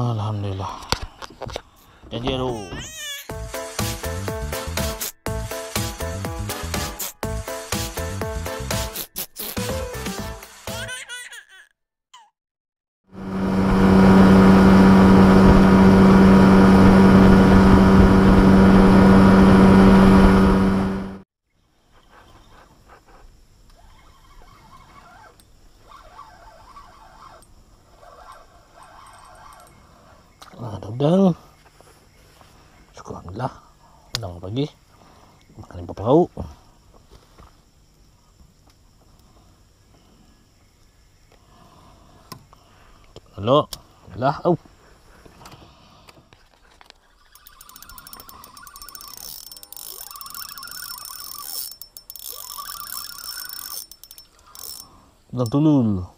alhamdulillah. Jadi ya, udah pagi makan perahu Halo, lah, oh. Udah dulu.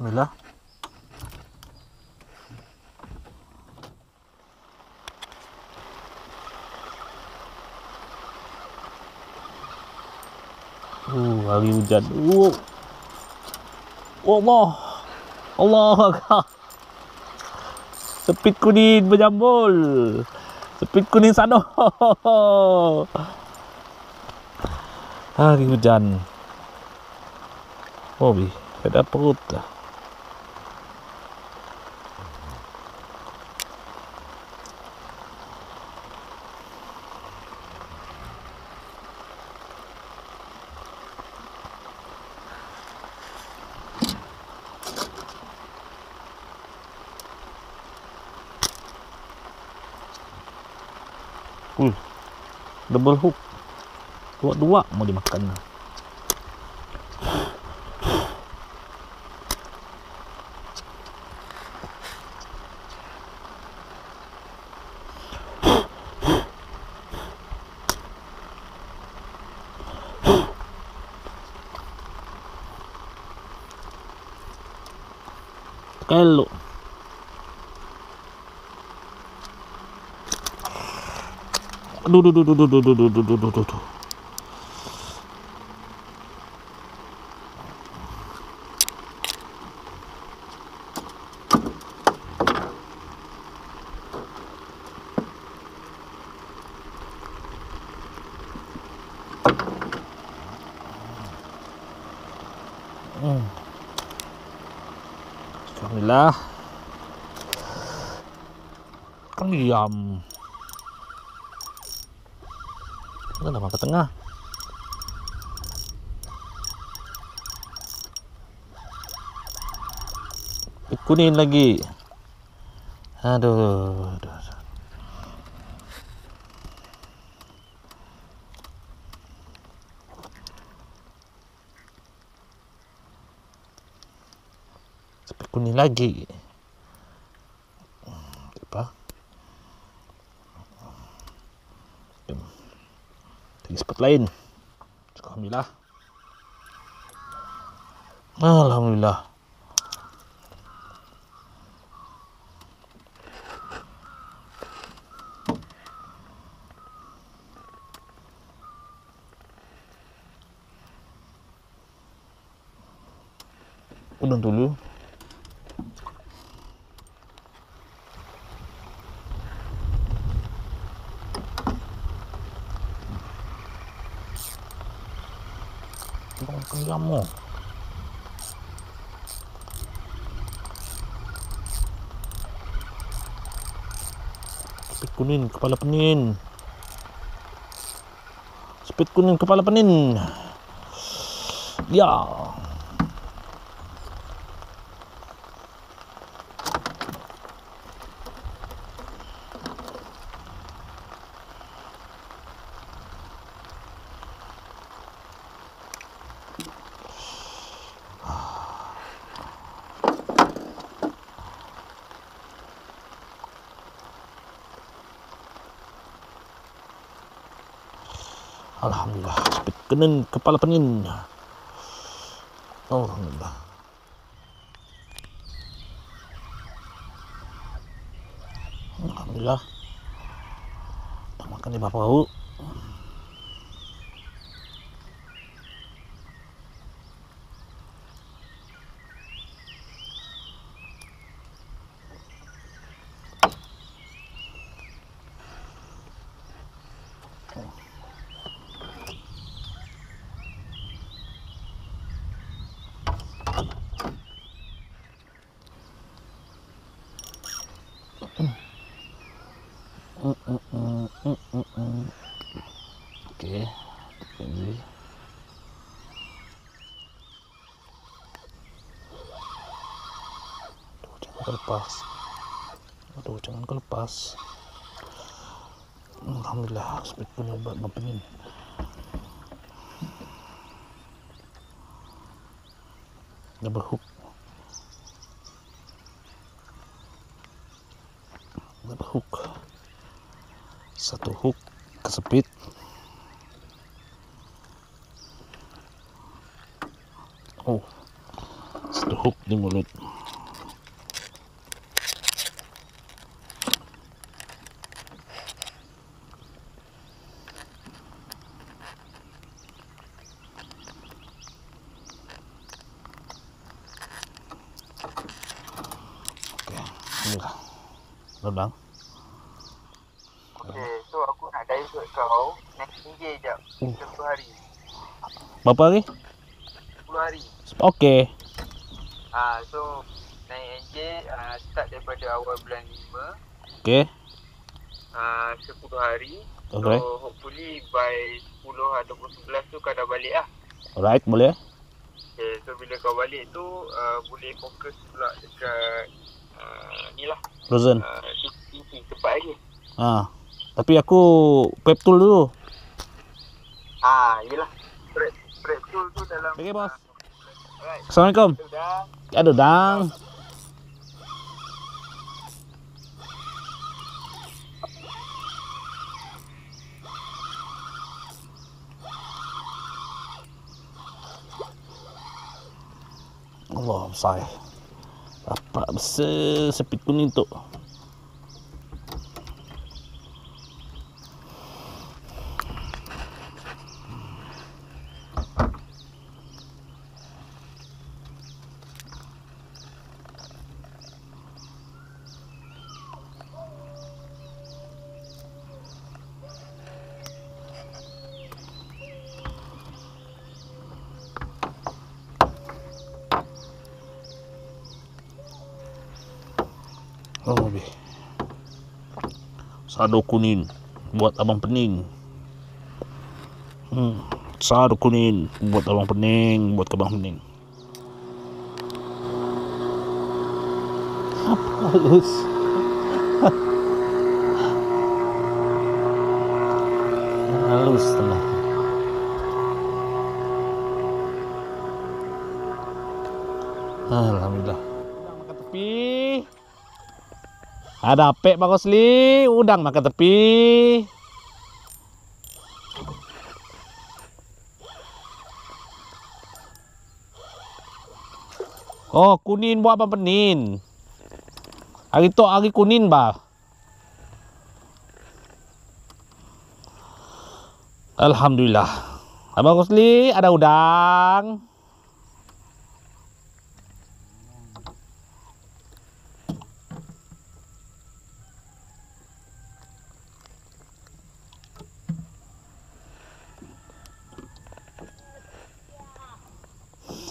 Alhamdulillah. Uh, hari hujan. Uh. Allah. Allah. Sepit kuning berjambul. Sepit kuning sana. Hari hujan. Oh, bi. Ada perut lah. Uh, double hook. Dua-dua mau dimakan. Kelo. 루루루루루루루루루루루 Bismillah. Yum. Kita tambah ke tengah. kuning lagi. Aduh. aduh. Kuning lagi. Hmm, apa? Lagi spot lain. Alhamdulillah. Alhamdulillah. Udang dulu. Kuning kepala penin. Spit kuning kepala penin. Ya. Alhamdulillah. Speed kenen kepala penin. Alhamdulillah. Alhamdulillah. Tak makan di bapak kelepas. Aduh, jangan kelepas. Alhamdulillah, speed punya buat berpenin. Double hook. Double hook. Satu hook kesepit. Oh, satu hook di mulut. Alhamdulillah. Udah bang. Okay, so aku nak divert kau next minggu jap. Hmm. 10 hari. Berapa hari? 10 hari. Oke. Ah, so naik NJ ah, start daripada awal bulan 5 Oke. ah 10 hari. Okay. So hopefully by 10 ataupun 11 tu kau dah balik lah. Alright, boleh? Okay, so bila kau balik tu ah, boleh fokus pula dekat ah, ni lah. Frozen. tinggi cepat lagi. Ah. Tapi aku pep tool dulu. Ah, yelah. Prep, prep tool tu dalam Okey, bos. Alright, Assalamualaikum. Aduh, dang. Allah besar. Dapat besar sepit kuning tu. Oh, lebih. Sado buat abang pening. Hmm, sado buat abang pening, buat abang pening. Halus. Halus tengah. Alhamdulillah. Udang makan tepi. Ada apek Pak Kosli, udang makan tepi. Oh, kunin buat apa penin? Hari tu hari kunin bah. Alhamdulillah. Abang Kosli ada udang.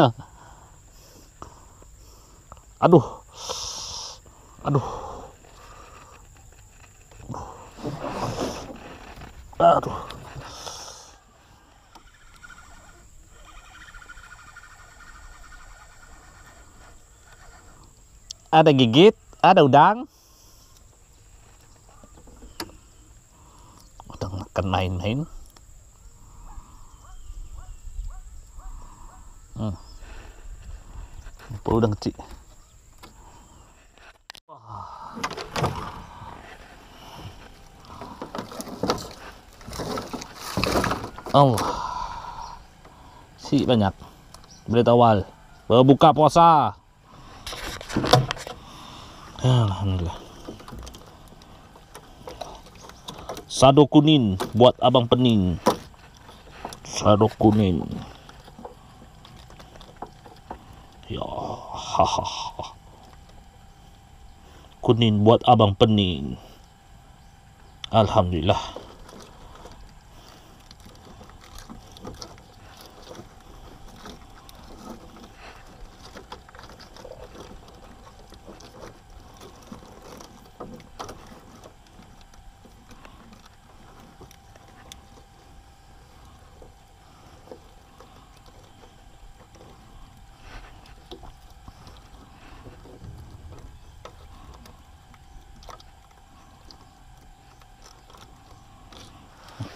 Aduh. Aduh. Aduh. Ada gigit, ada udang. Udang makan main-main. Hmm. Apa udang kecil? Allah. Si banyak. Berita awal. Berbuka puasa. Ya, Alhamdulillah. Sado kuning buat abang pening. Sado kuning. Ya, Kuning buat abang pening. Alhamdulillah.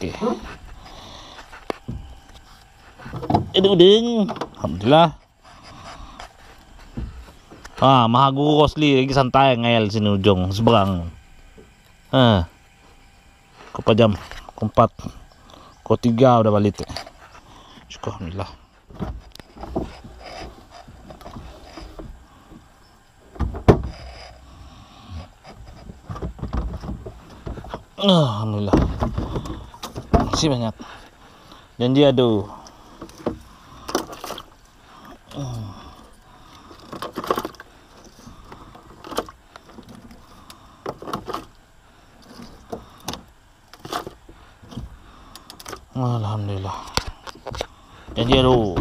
Okey. Ini uding. Alhamdulillah. Ha, maha guru Rosli lagi santai ngayal sini ujung seberang. Ha. Kau jam keempat. Kau tiga udah balik. Syukur Alhamdulillah. Alhamdulillah. Makasih banyak. Janji aduh. Alhamdulillah. Janji aduh.